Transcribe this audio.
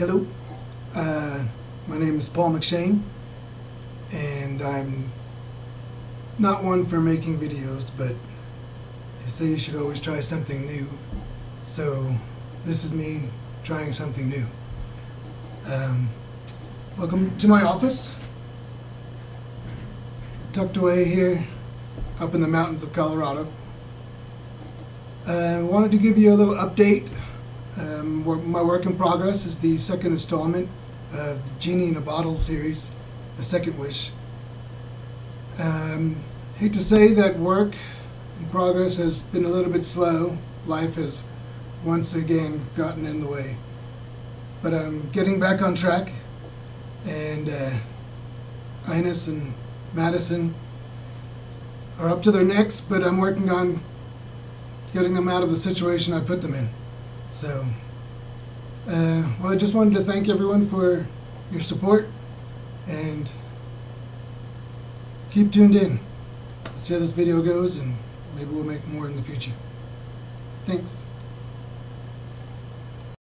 Hello, uh, my name is Pol McShane, and I'm not one for making videos, but they say you should always try something new. So this is me trying something new. Um, welcome to my office, tucked away here up in the mountains of Colorado. I wanted to give you a little update. Um, wor- my work in progress is the second installment of the Genie in a Bottle series, The Second Wish. Um, hate to say that work in progress has been a little bit slow. Life has once again gotten in the way. But I'm getting back on track, and uh, Ines and Madison are up to their necks, but I'm working on getting them out of the situation I put them in. So, uh, well, I just wanted to thank everyone for your support and keep tuned in. See how this video goes, and maybe we'll make more in the future. Thanks.